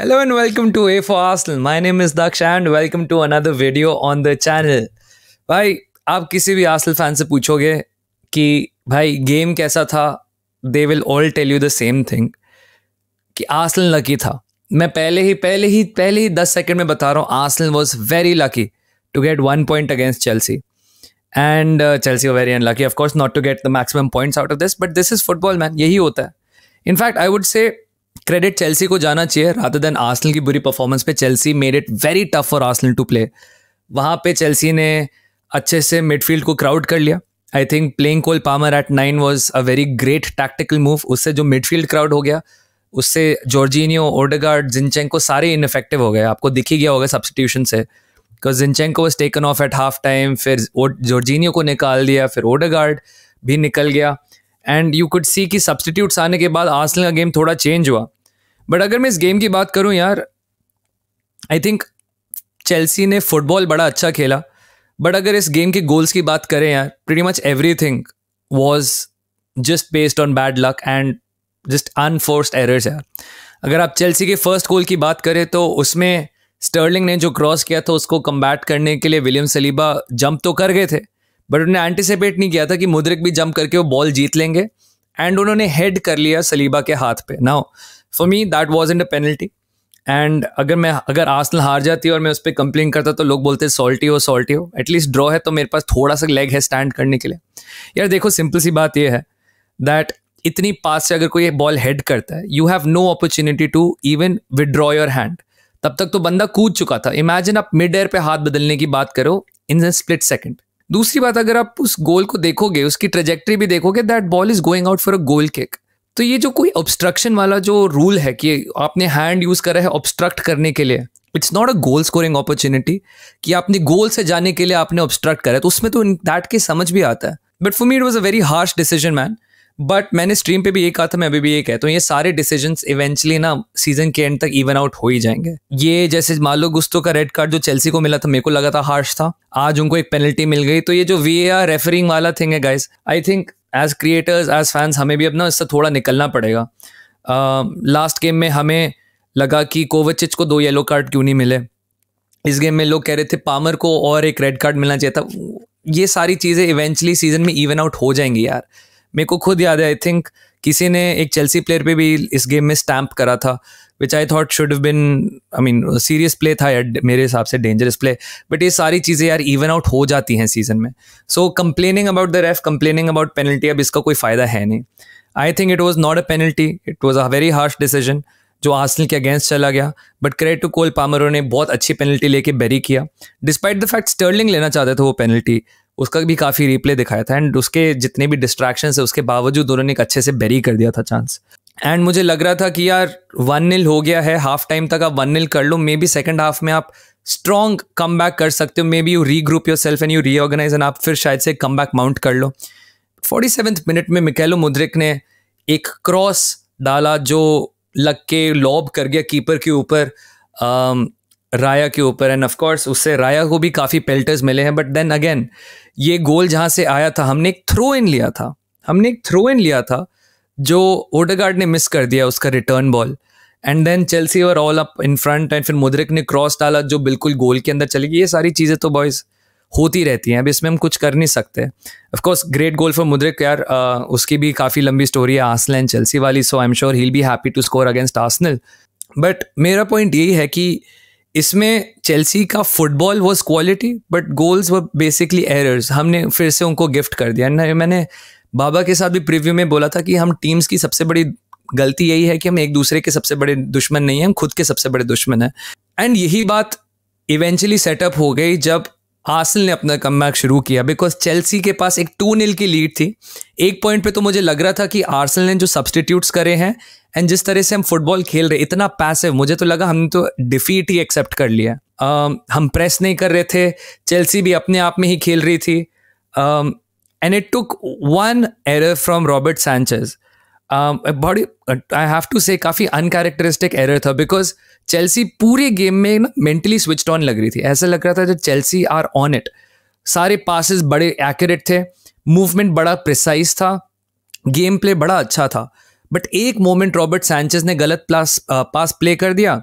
Hello and welcome to A for Arsenal. My name is Daksh and welcome to another video on the channel. भाई, आप किसी भी Arsenal fan से पूछोगे कि, भाई गेम कैसा था? They will all tell you the same thing कि आर्सेनल लकी था। मैं पहले ही पहले ही पहले ही दस सेकंड में बता रहा हूँ Arsenal was very lucky to get one point against Chelsea and Chelsea very unlucky of course not to get the maximum points out of this but this is football man यही होता है। In fact I would say credit Chelsea को जाना चाहिए rather than Arsenal की बुरी performance पे Chelsea made it very tough for Arsenal to play वहाँ पे चेल्सी ने अच्छे से मिडफील्ड को क्राउड कर लिया. I think playing Cole Palmer at nine was a very great tactical move उससे जो मिडफील्ड क्राउड हो गया, उससे जॉर्जीनियो ओडेगार्ड जिनचेंको सारे इनफेक्टिव हो गए. आपको दिख ही गया होगा सब्सटीट्यूशन से. Because Zinchenko was taken off at half time फिर जॉर्जीनियो को निकाल दिया, फिर ओडेगार्ड भी निकल गया. एंड यू कुड सी कि सब्सटीट्यूट्स आने के बाद आर्सनल का गेम थोड़ा चेंज हुआ। बट अगर मैं इस गेम की बात करूँ यार आई थिंक चेल्सी ने फुटबॉल बड़ा अच्छा खेला। बट अगर इस गेम के गोल्स की बात करें यार pretty much everything was just based on bad luck and just unforced errors यार। अगर आप चेल्सी के फ़र्स्ट गोल की बात करें तो उसमें स्टर्लिंग ने जो क्रॉस किया था, उसको कम्बैट करने के लिए विलियम सलीबा जंप तो कर गए थे। बट उन्होंने एंटिसिपेट नहीं किया था कि मुद्रिक भी जंप करके वो बॉल जीत लेंगे। एंड उन्होंने हेड कर लिया सलीबा के हाथ पे। Now for me that was in a penalty and अगर मैं, अगर आसनल हार जाती और मैं उस पर कंप्लेन करता तो लोग बोलते सॉल्टी हो सॉल्टी हो। एटलीस्ट ड्रॉ है तो मेरे पास थोड़ा सा लेग है स्टैंड करने के लिए। यार देखो सिंपल सी बात यह है दैट इतनी पास से अगर कोई बॉल हेड करता है you have no opportunity to even withdraw your hand तब तक तो बंदा कूद चुका था। इमेजिन आप मिड एयर पे हाथ बदलने की बात करो इन स्प्लिट सेकंड दूसरी बात, अगर आप उस गोल को देखोगे, उसकी ट्रेजेक्ट्री भी देखोगे that ball is going out for a goal kick तो ये जो कोई ऑब्स्ट्रक्शन वाला जो रूल है कि आपने हैंड यूज़ करा है ऑब्स्ट्रक्ट करने के लिए it's not a goal scoring opportunity कि आपने गोल से जाने के लिए आपने ऑब्स्ट्रक्ट करा है तो उसमें तो दैट के समझ भी आता है. But for me it was a very harsh decision man but मैंने स्ट्रीम पे भी ये कहा था मैं अभी भी ये कहता हूँ ये सारे डिसीज़न इवेंचुअली ना सीज़न के एंड तक इवन आउट हो ही जाएँगे। ये जैसे मालो गुस्तो का रेड कार्ड जो चेल्सी को मिला था मेरे को लगा था हार्श था। आज उनको एक पेनल्टी मिल गई तो ये जो वी आर रेफरिंग वाला थिंग है guys I think as creators as fans हमें भी अपना इससे थोड़ा निकलना पड़ेगा। लास्ट uh, गेम में हमें लगा कि कोवचिच को दो येलो कार्ड क्यों नहीं मिले? इस गेम में लोग कह रहे थे पामर को और एक रेड कार्ड मिलना चाहिए था। ये सारी चीज़ें इवेंचुअली सीज़न में इवन आउट हो जाएँगी यार। मेरे को खुद याद है आई थिंक किसी ने एक चेल्सी प्लेयर पे भी इस गेम में स्टैम्प करा था which I thought should been I mean serious play था यार मेरे हिसाब से डेंजरस प्ले बट ये सारी चीज़ें यार इवन आउट हो जाती हैं सीज़न में। So complaining about the ref complaining about penalty अब इसका कोई फ़ायदा है नहीं। I think it was not a penalty it was a very harsh decision जो आर्सनल के अगेंस्ट चला गया बट क्रेड टू कोल पामरो ने बहुत अच्छी पेनल्टी लेके बेरी किया। डिस्पाइट द फैक्ट स्टर्लिंग लेना चाहते थे वो पेनल्टी उसका भी काफ़ी रिप्ले दिखाया था एंड उसके जितने भी डिस्ट्रैक्शन है, उसके बावजूद उन्होंने एक अच्छे से बेरी कर दिया था चांस एंड मुझे लग रहा था कि यार वन नील हो गया है हाफ़ टाइम तक आप वन नील कर लो मे बी सेकेंड हाफ़ में आप स्ट्रॉन्ग कम बैक कर सकते हो maybe you regroup yourself and you reorganise and आप फिर शायद से कम बैक माउंट कर लो। फोर्टी सेवन्थ मिनट में मिकेलो मुद्रिक ने एक क्रॉस डाला जो लग के लॉब कर गया कीपर के ऊपर राया के ऊपर। एंड ऑफकोर्स उससे राया को भी काफ़ी पेल्टर्स मिले हैं बट देन अगेन ये गोल जहाँ से आया था हमने एक थ्रो इन लिया था। हमने एक थ्रो इन लिया था जो ओडगार्ड ने मिस कर दिया उसका return ball and then Chelsea और all up in front and फिर मुद्रिक ने क्रॉस डाला जो बिल्कुल गोल के अंदर चली गई। ये सारी चीज़ें तो बॉयज़ होती रहती हैं। अब इसमें हम कुछ कर नहीं सकते। Of course great goal for Mudryk यार। आ, उसकी भी काफ़ी लंबी स्टोरी है आर्सनल एंड चेल्सी वाली so I am sure he'll be happy to score against Arsenal but मेरा पॉइंट यही है कि इसमें चेल्सी का football was quality but goals व बेसिकली एरर्स हमने फिर से उनको गिफ्ट कर दिया। मैंने बाबा के साथ भी प्रीव्यू में बोला था कि हम टीम्स की सबसे बड़ी गलती यही है कि हम एक दूसरे के सबसे बड़े दुश्मन नहीं हैं, हम खुद के सबसे बड़े दुश्मन हैं। एंड यही बात इवेंचुअली सेटअप हो गई जब आर्सल ने अपना कम शुरू किया बिकॉज़ चेल्सी के पास एक टू नील की लीड थी। एक पॉइंट पे तो मुझे लग रहा था कि आर्सल ने जो सब्सटीट्यूट्स करे हैं एंड जिस तरह से हम फुटबॉल खेल रहे इतना पैसिव मुझे तो लगा हमने तो डिफीट ही एक्सेप्ट कर लिया। Uh, हम प्रेस नहीं कर रहे थे चेल्सी भी अपने आप में ही खेल रही थी। And it took one error from Robert Sanchez बड़ी आई हैव टू से काफ़ी अनकैरेक्टरिस्टिक एरर था बिकॉज़ चेल्सी पूरे गेम में ना मेंटली स्विच ऑन लग रही थी। ऐसा लग रहा था जो चेल्सी आर ऑन इट सारे पासिस बड़े एक्यूरेट थे मूवमेंट बड़ा प्रिसाइज था गेम प्ले बड़ा अच्छा था। बट एक मोमेंट रॉबर्ट सैंचेस ने गलत प्लास पास प्ले कर दिया।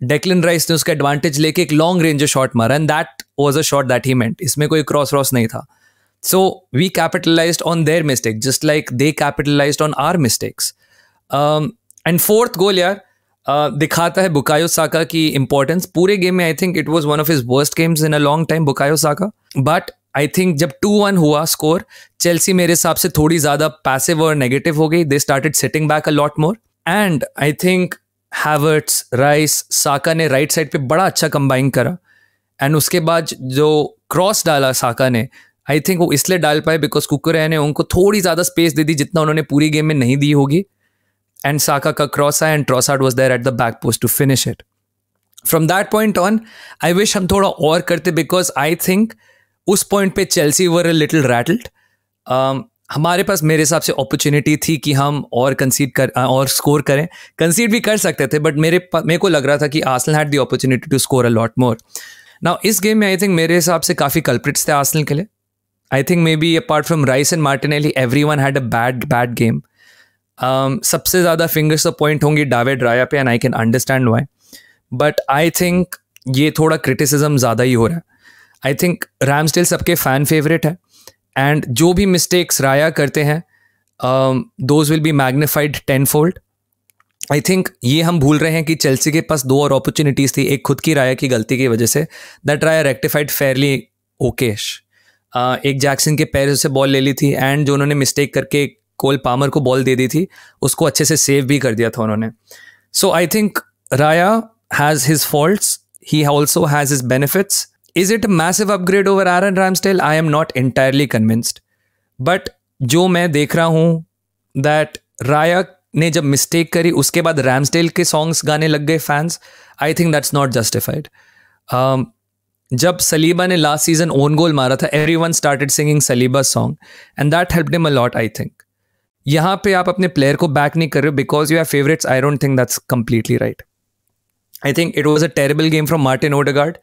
डेक्लिन राइस ने उसका एडवांटेज लेके एक लॉन्ग रेंज शॉट मारा and that was a shot that he meant इसमें कोई क्रॉस रॉस नहीं था। So we capitalise on their mistake just like they capitalise on our mistakes and fourth goal यार uh, दिखाता है बुकायो साका की इंपॉर्टेंस पूरे गेम में I think it was one of his worst games in a long time Bukayo Saka but I think जब two one हुआ score Chelsea मेरे हिसाब से थोड़ी ज़्यादा पैसिव और नेगेटिव हो गई. They started sitting back a lot more and I think Havertz Rice Saka ने राइट साइड पे बड़ा अच्छा कंबाइन करा. एंड उसके बाद जो क्रॉस डाला साका ने आई थिंक वो इसलिए डाल पाए बिकॉज़ कुकर ने उनको थोड़ी ज़्यादा स्पेस दे दी जितना उन्होंने पूरी गेम में नहीं दी होगी। एंड साका का क्रॉस आया and Trossard was there at the back post to finish it from that point on I wish हम थोड़ा और करते बिकॉज़ आई थिंक उस पॉइंट पे Chelsea were a little rattled हमारे पास मेरे हिसाब से अपॉर्चुनिटी थी कि हम और कंसीड कर और स्कोर करें। कंसीड भी कर सकते थे बट मेरे मेरे को लग रहा था कि Arsenal had the opportunity to score a lot more now इस गेम में आई थिंक मेरे हिसाब से काफ़ी कल्प्रिट्स थे आसनल के लिए। I think maybe apart from Rice and Martinelli everyone had a bad bad game सबसे ज़्यादा फिंगर्स तो पॉइंट होंगी डावेड राया पे and I can understand why but I think ये थोड़ा क्रिटिसिज्म ज़्यादा ही हो रहा है। आई थिंक रैम रैमस्टेल सबके फ़ैन फेवरेट है। एंड जो भी मिस्टेक्स राया करते हैं those will be magnified tenfold I think ये हम भूल रहे हैं कि चेल्सी के पास दो और अपॉर्चुनिटीज़ थी, एक खुद की राया की गलती की वजह say that Raya rectified Fairlie Okesh एक जैक्सन के पैर से बॉल ले ली थी एंड जो उन्होंने मिस्टेक करके कोल पामर को बॉल दे दी थी, उसको अच्छे से सेव भी कर दिया था उन्होंने। So I think Raya has his faults he also has his benefits is it massive upgrade over Aaron Ramsdale I am not entirely convinced but जो मैं देख रहा हूँ दैट राया ने जब मिस्टेक करी, उसके बाद रैमस्टेल के सॉन्ग्स गाने लग गए fans I think that's not justified जब सलीबा ने लास्ट सीज़न ओन गोल मारा था everyone started singing Saliba song and that helped him a lot I think यहाँ पे आप अपने प्लेयर को बैक नहीं कर रहे हो because you are favourites I don't think that's completely right I think it was a terrible game from Martin Odegaard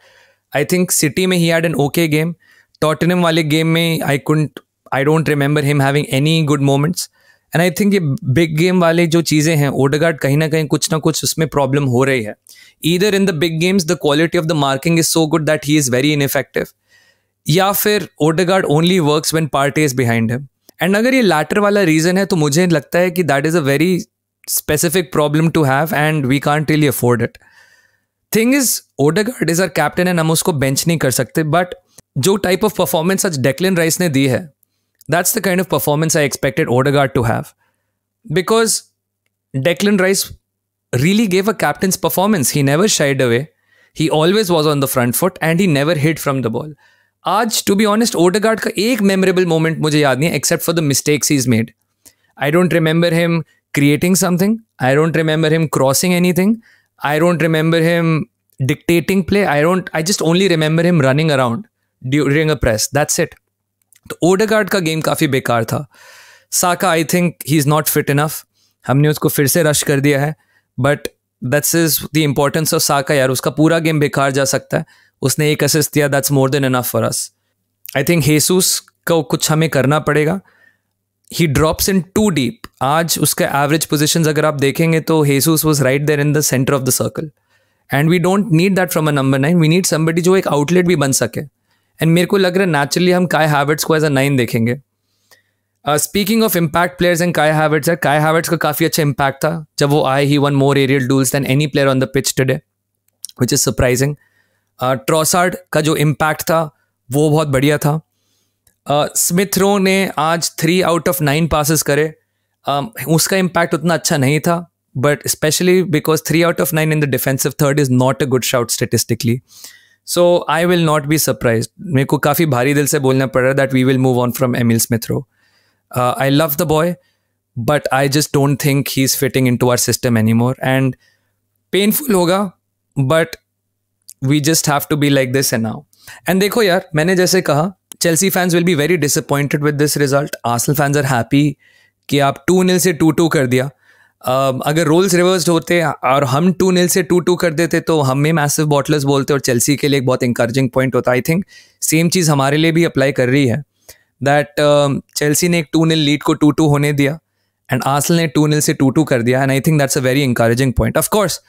I think City में he had an okay game Tottenham वाले game में I can't I don't remember him having any good moments and I think ये big game वाले जो चीज़ें हैं Odegaard कहीं ना कहीं कुछ ना कुछ उसमें प्रॉब्लम हो रही है। Either in the big games the quality of the marking is so good that he is very ineffective या फिर Odegaard only works when Partey is behind him and अगर ये लैटर वाला रीज़न है तो मुझे लगता है कि that is a very specific problem to have and we can't really afford it thing is Odegaard is our captain and हम उसको बेंच नहीं कर सकते बट जो टाइप ऑफ़ परफॉर्मेंस आज डेक्लिन राइस ने दी है that's the kind of performance I expected Odegaard to have because Declan Rice really gave a captain's performance. He never shied away. He always was on the front foot and he never hid from the ball. आज to be honest Odegaard का एक memorable moment मुझे याद नहीं है except for the mistakes he is made I don't remember him creating something I don't remember him crossing anything I don't remember him dictating play I don't I just only remember him running around during a press that's it तो Odegaard का game काफ़ी बेकार था। Saka I think he is not fit enough हमने उसको फिर से rush कर दिया है। But that's is the importance of Saka यार। उसका पूरा गेम बेकार जा सकता है। उसने एक असिस्ट दिया that's more than enough for us I think Jesus को कुछ हमें करना पड़ेगा। He drops in too deep आज उसका एवरेज पोजिशन अगर आप देखेंगे तो Jesus was right there in the centre of the circle and we don't need that from a number nine we need somebody जो एक आउटलेट भी बन सके। एंड मेरे को लग रहा है नेचुरली हम काय हैविट्स को एज अ नाइन देखेंगे। Speaking of impact players and Kai Havertz है काय हैविट्स का काफ़ी अच्छा इम्पैक्ट था जब वो आए he won more aerial duels than any player on the pitch today which is surprising Trossard का जो इम्पैक्ट था वो बहुत बढ़िया था। स्मिथ रो ने आज three out of nine passes करे। Uh, उसका इम्पैक्ट उतना अच्छा नहीं था but specially because three out of nine in the defensive third is not a good shout statistically so I will not be surprise मेरे को काफ़ी भारी दिल से बोलना पड़ रहा है that we will move on from Emile Smith Rowe I love the boy but I just don't think he is fitting in to our system any more and painful होगा but we just have to be like this and now and देखो यार, मैंने जैसे कहा Chelsea fans will be very disappointed with this result Arsenal fans are happy कि आप to नील से to two कर दिया। अगर रोल्स रिवर्स्ड होते और हम टू नील से टू टू कर देते तो हमें मैसिव बॉटलर्स बोलते और चेल्सी के लिए एक बहुत इंकरेजिंग पॉइंट होता। आई थिंक सेम चीज़ हमारे लिए भी अप्लाई कर रही है। दैट चेल्सी uh, ने एक टू नील लीड को टू टू होने दिया एंड आसल ने टू नील से टू टू कर दिया। And I think that's a very encouraging point of course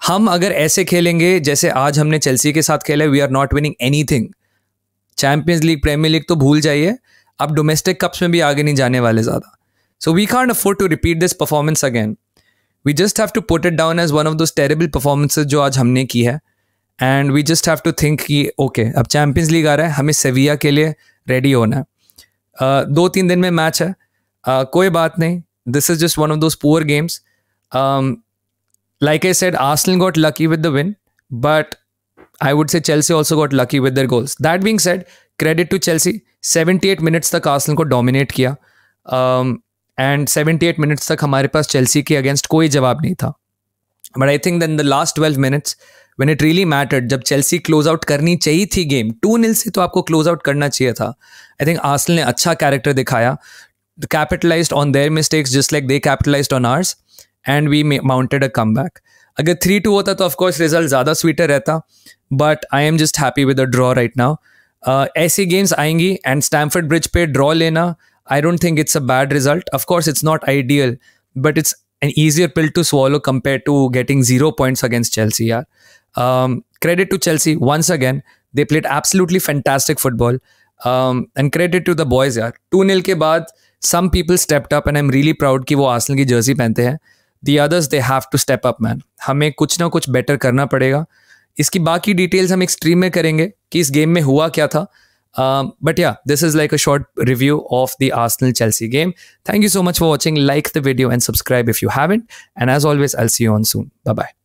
हम अगर ऐसे खेलेंगे जैसे आज हमने चेल्सी के साथ खेला we are not winning anything Champions League Premier League तो भूल जाइए। अब डोमेस्टिक कप्स में भी आगे नहीं जाने वाले ज़्यादा। So we can't afford to repeat this performance again we just have to put it down as one of those terrible performances जो आज हमने की है. And we just have to think कि ओके okay, अब चैम्पियंस लीग आ रहा है हमें सेविया के लिए रेडी होना है. Uh, दो तीन दिन में मैच है. Uh, कोई बात नहीं. This is just one of those poor games like I said, Arsenal got lucky with the win, but I would say Chelsea also got lucky with their goals. That being said, credit to Chelsea. 78 minutes तक Arsenal को dominate किया. And um, 78 minutes तक हमारे पास Chelsea के against कोई जवाब नहीं था। But I think than the last 12 minutes when it really mattered जब चेल्सी क्लोज आउट करनी चाहिए थी गेम टू नील से तो आपको क्लोज आउट करना चाहिए था। आई थिंक आर्सनल ने अच्छा कैरेक्टर दिखाया। Capitalise on their mistakes just like they capitalise on ours and we mounted a comeback अगर थ्री टू होता तो ऑफकोर्स रिज़ल्ट ज़्यादा स्वीटर रहता but I am just happy with draw right now ऐसी games आएँगी and Stamford Bridge पे draw लेना I don't think it's a bad result of course it's not ideal but it's an easier pill to swallow compared to getting zero points against Chelsea. Yeah. Um, credit to Chelsea once again. They played absolutely fantastic football. Um, and credit to the boys. Yeah. 2 0 के बाद some people stepped up and I'm really proud कि वो Arsenal की jersey पहनते हैं the others they have to step up man हमें कुछ ना कुछ बेटर करना पड़ेगा इसकी बाकी डिटेल्स हम एक स्ट्रीम में करेंगे कि इस गेम में हुआ क्या था Um, but yeah, this is like a short review of the Arsenal Chelsea game. Thank you so much for watching. Like the video and subscribe if you haven't. And as always, I'll see you on soon. Bye bye.